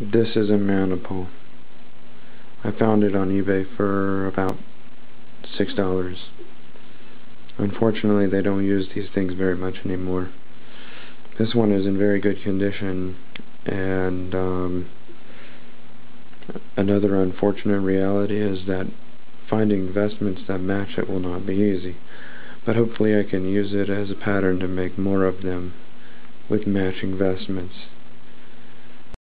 This is a Maniple. I found it on eBay for about six dollars. Unfortunately, they don't use these things very much anymore. This one is in very good condition, and um, another unfortunate reality is that finding vestments that match it will not be easy. But hopefully I can use it as a pattern to make more of them with matching vestments.